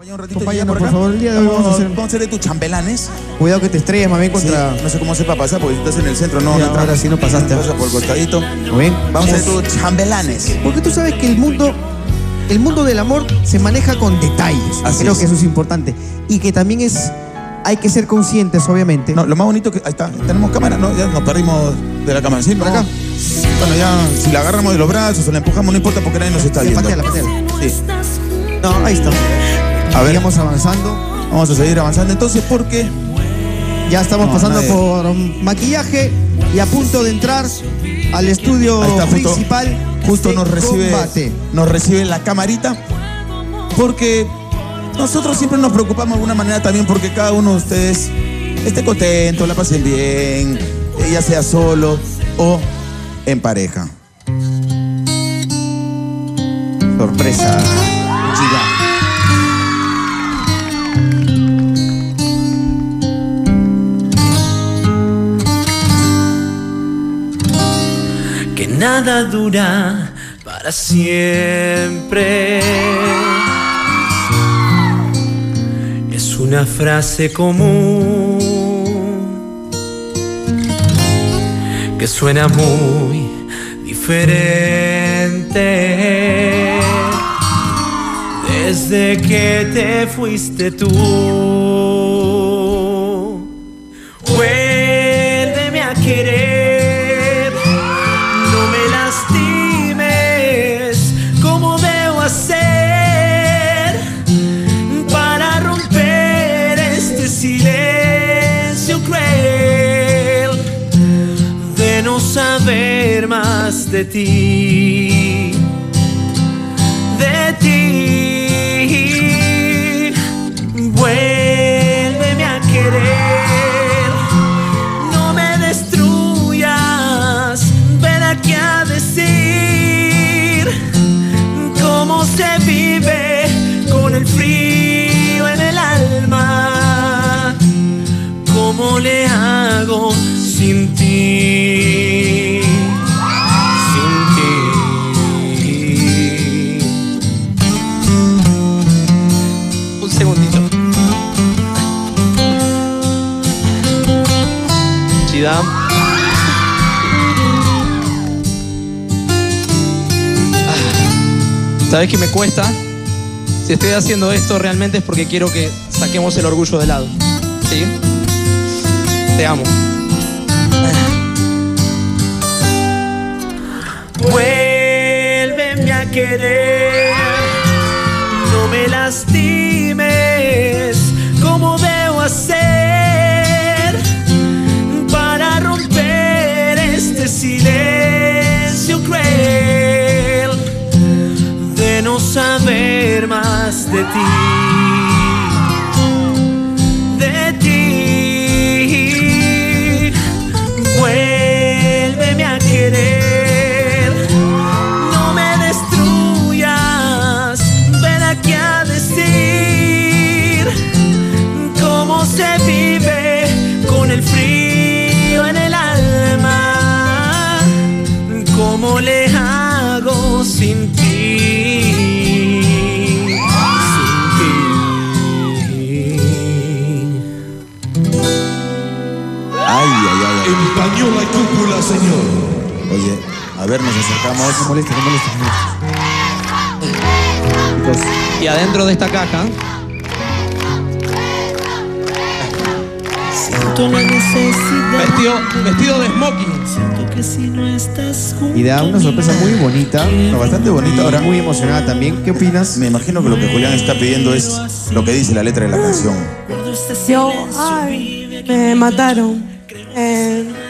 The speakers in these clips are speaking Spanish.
Vaya un ratito Acompáñanos, llega por favor, el día de hoy vamos a hacer- vamos a hacer de tus chambelanes. Cuidado que te estrellas más bien Sí, contra. no sé cómo sepa pasar porque si estás en el centro no, Ya, no ahora sí no pasaste. Pasa por el costadito. ¿Muy bien? Vamos a hacer tus chambelanes. Porque tú sabes que el mundo, el mundo del amor se maneja con detalles. Así Creo es. que eso es importante. Y que también es, hay que ser conscientes, obviamente. No, lo más bonito que. Ahí está, tenemos cámara, ¿no? Ya nos perdimos de la cámara. ¿Sí? Por acá. Bueno, ya si la agarramos de los brazos o la empujamos, no importa porque nadie nos está Sí, viendo. pateala, pateala. Sí. No, ahí está. A ver, Sigamos avanzando. vamos a seguir avanzando entonces porque. Ya estamos No, pasando nadie- por maquillaje y a punto de entrar al estudio Ahí está, justo, principal. justo de nos recibe, combate. nos recibe la camarita porque nosotros siempre nos preocupamos de alguna manera también porque cada uno de ustedes esté contento, la pasen bien, ya sea solo o en pareja. Sorpresa. Chica. Nada dura para siempre. Es una frase común que suena muy diferente desde que te fuiste tú. De ti? Chidam. ¿Sabes qué me cuesta? Si estoy haciendo esto realmente es porque quiero que saquemos el orgullo de lado. ¿Sí? Te amo. Vuélveme a querer, no me lastimes, ¿cómo debo hacer de ti? De ti, a querer, no me destruyas, ven aquí a decir cómo se vive con el frío en el alma, cómo le hago sin Empañó la cúpula, señor. Oye, a ver, nos acercamos. No molesta, no molesta. Y adentro de esta caja Siento la necesidad. vestido, vestido de smoking. Siento que si no estás junto Y da una sorpresa muy bonita. No, bastante bonita. Ahora, Muy emocionada también. ¿Qué opinas? me imagino que lo que Julián está pidiendo es lo que dice la letra de la canción. Yo, ay, me mataron. Eh,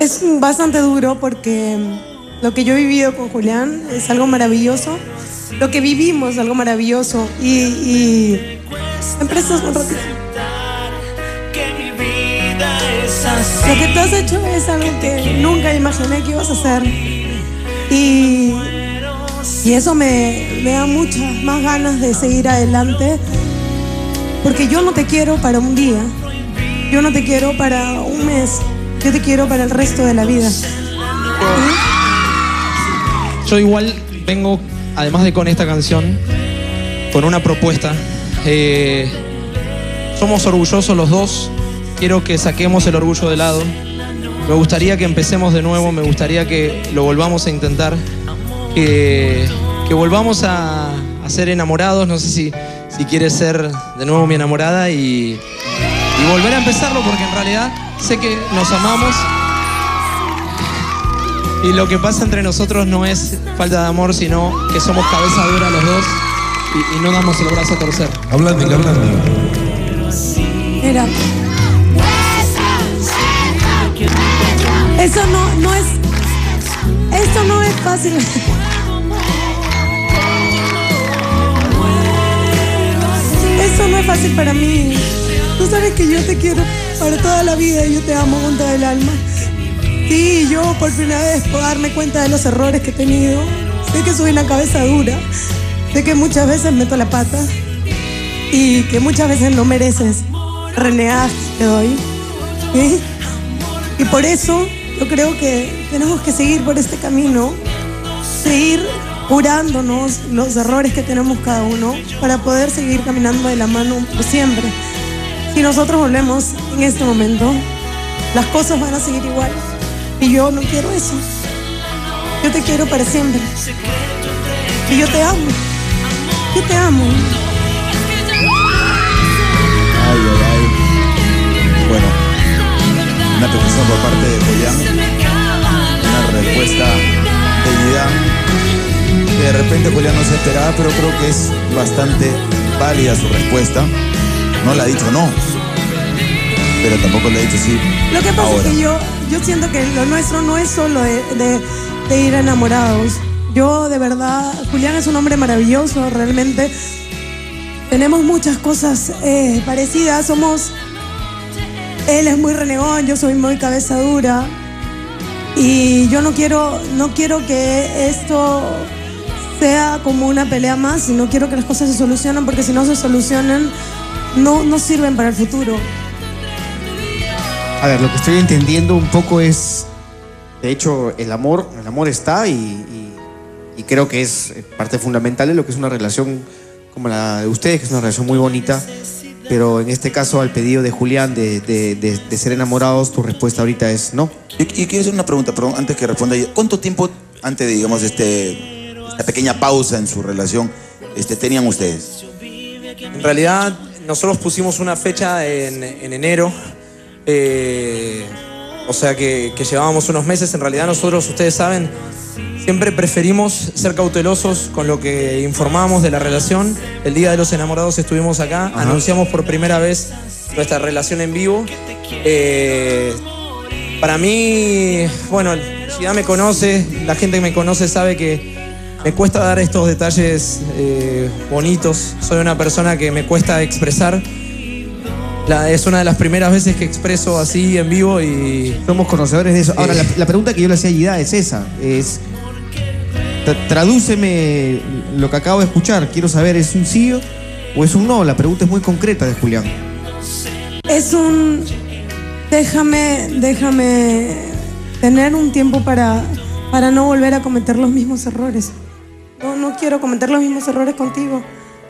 Es bastante duro porque lo que yo he vivido con Julián es algo maravilloso. Lo que vivimos es algo maravilloso. Y, y ¿me prestas un ratito? Lo que tú has hecho es algo que nunca imaginé que ibas a hacer. Y, y eso me, me da muchas más ganas de seguir adelante. Porque yo no te quiero para un día. Yo no te quiero para un mes. Yo te quiero para el resto de la vida. Yo igual vengo, además de con esta canción, con una propuesta. Eh, somos orgullosos los dos. Quiero que saquemos el orgullo de lado. Me gustaría que empecemos de nuevo, me gustaría que lo volvamos a intentar, que, volvamos a, a ser enamorados. No sé si, si quieres ser de nuevo mi enamorada y, y volver a empezarlo, porque en realidad sé que nos amamos. Y lo que pasa entre nosotros no es falta de amor, sino que somos cabeza dura los dos y, y no damos el brazo a torcer. Hablando, hablando. Mira. Eso no, no es. Esto no es fácil. Eso no es fácil para mí. Tú sabes que yo te quiero para toda la vida y yo te amo con todo el alma. Sí, yo por primera vez puedo darme cuenta de los errores que he tenido. Sé que soy una cabeza dura. Sé que muchas veces meto la pata y que muchas veces no mereces renegar te doy. Y por eso yo creo que tenemos que seguir por este camino, seguir curándonos los errores que tenemos cada uno para poder seguir caminando de la mano siempre. Si nosotros volvemos en este momento, las cosas van a seguir igual. Y yo no quiero eso. Yo te quiero para siempre. Y yo te amo. Yo te amo. Ay, ay, ay. Bueno, una petición por parte de Julián, una respuesta de que de repente Julián no se esperaba, pero creo que es bastante válida su respuesta. No le ha dicho no, pero tampoco le ha dicho sí. Lo que pasa ahora. es que yo, yo siento que lo nuestro no es solo de, de- de ir enamorados. Yo de verdad, Julián es un hombre maravilloso, realmente. Tenemos muchas cosas eh, parecidas, somos... Él es muy renegón, yo soy muy cabeza dura. Y yo no quiero, no quiero que esto sea como una pelea más, sino quiero que las cosas se solucionen, porque si no se solucionan, no, no sirven para el futuro. A ver, lo que estoy entendiendo un poco es, de hecho, el amor, el amor está y, y- y creo que es parte fundamental de lo que es una relación como la de ustedes, que es una relación muy bonita, pero en este caso al pedido de Julián de, de- de- de ser enamorados, tu respuesta ahorita es no. Y, y quiero hacer una pregunta, perdón, antes que responda. ¿Cuánto tiempo antes de, digamos, este, esta pequeña pausa en su relación este, tenían ustedes? En realidad, nosotros pusimos una fecha en, en enero, eh, o sea que, que llevábamos unos meses. En realidad, nosotros, ustedes saben, siempre preferimos ser cautelosos con lo que informamos de la relación. El día de los enamorados estuvimos acá, anunciamos por primera vez nuestra relación en vivo. Eh, para mí, bueno, si ya me conoce, la gente que me conoce sabe que me cuesta dar estos detalles eh, bonitos. Soy una persona que me cuesta expresar. La- es una de las primeras veces que expreso así en vivo y Somos conocedores de eso. Ahora, Eh. la, la pregunta que yo le hacía a Yida es esa, es, tra- tradúceme lo que acabo de escuchar, quiero saber, ¿es un sí o es un no? La pregunta es muy concreta de Julián. Es un déjame, déjame tener un tiempo para, para no volver a cometer los mismos errores. No, no quiero cometer los mismos errores contigo.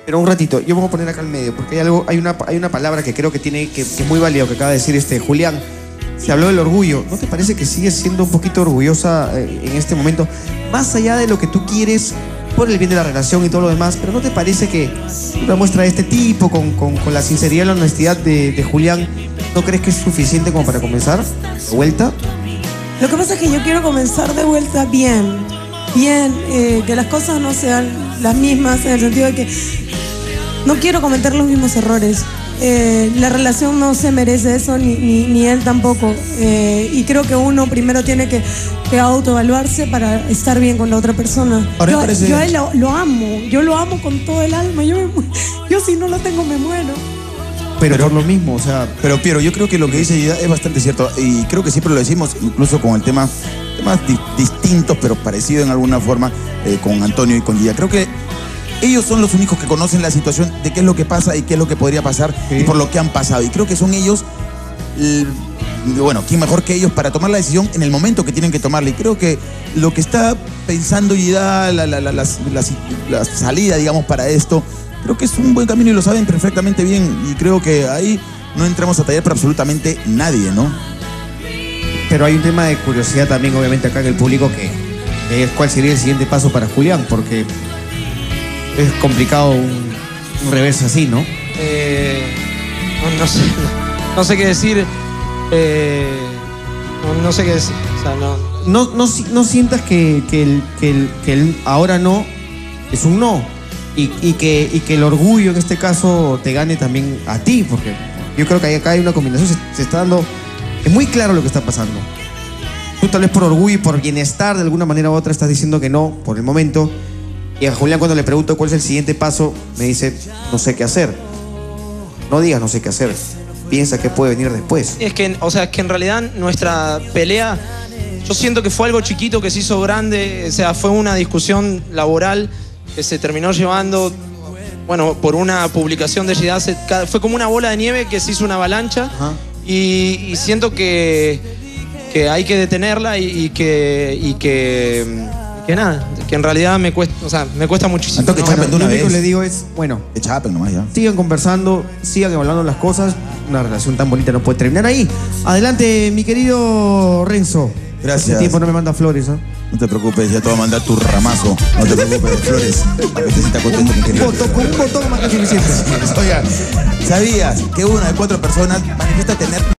Pero un ratito, yo me voy a poner acá al medio, porque hay algo, hay una, hay una palabra que creo que tiene, que, que es muy válida, que acaba de decir este Julián. Se habló del orgullo. ¿No te parece que sigues siendo un poquito orgullosa eh, en este momento? Más allá de lo que tú quieres por el bien de la relación y todo lo demás, pero ¿no te parece que una muestra de este tipo, con, con- con la sinceridad y la honestidad de, de Julián, ¿no crees que es suficiente como para comenzar? ¿De vuelta? Lo que pasa es que yo quiero comenzar de vuelta bien. Bien, eh, que las cosas no sean las mismas en el sentido de que no quiero cometer los mismos errores. Eh, la relación no se merece eso, ni, ni- ni él tampoco. Eh, y creo que uno primero tiene que, que autoevaluarse para estar bien con la otra persona. Ahora, yo me parece- yo a él lo, lo amo, yo lo amo con todo el alma. Yo, me yo si no lo tengo me muero. Pero, por lo mismo, o sea, Pero Piero, yo creo que lo que dice Ida es bastante cierto y creo que siempre lo decimos, incluso con el tema, temas di- distintos pero parecidos en alguna forma eh, con Antonio y con Ida. Creo que ellos son los únicos que conocen la situación de qué es lo que pasa y qué es lo que podría pasar Sí. y por lo que han pasado. Y creo que son ellos, bueno, ¿quién mejor que ellos para tomar la decisión en el momento que tienen que tomarla? Y creo que lo que está pensando Ida, la, la- la- la- la- la salida, digamos, para esto, creo que es un buen camino y lo saben perfectamente bien. Y creo que ahí no entramos a tallar para absolutamente nadie, ¿no? Pero hay un tema de curiosidad también, obviamente, acá en el público, que es cuál sería el siguiente paso para Julián, porque es complicado un, un revés así, ¿no? Eh, no, no sé, no, sé qué decir. eh, no, no sé qué decir. O sea, no, No, no, si- no sientas que, que el, que, el, que el ahora no es un no. Y, y que, y que el orgullo en este caso te gane también a ti, porque yo creo que acá hay una combinación, se, se está dando, es muy claro lo que está pasando. Tú tal vez por orgullo y por bienestar de alguna manera u otra estás diciendo que no por el momento. Y a Julián cuando le pregunto cuál es el siguiente paso, me dice, no sé qué hacer. No digas no sé qué hacer, piensa qué puede venir después. Es que, o sea, es que en realidad nuestra pelea, yo siento que fue algo chiquito que se hizo grande, o sea, fue una discusión laboral que se terminó llevando, bueno, por una publicación de Gidad, se- ca- fue como una bola de nieve que se hizo una avalancha y, y siento que, que hay que detenerla y, y que, y que, que nada, que en realidad me cuesta, o sea, me cuesta muchísimo. Tanto que ¿no? chapen de lo una único que vez. le digo es, bueno, Que chapen nomás ya. sigan conversando, sigan evaluando las cosas. Una relación tan bonita no puede terminar ahí. Adelante, mi querido Renzo. Gracias. Hace tiempo no me manda flores, ¿ah? No te preocupes, ya te voy a mandar tu ramazo. No te preocupes, Flores. Para que te sientas contento, mi querido. botón, con un botón más que suficiente. Oigan, ¿sabías que una de cuatro personas manifiesta tener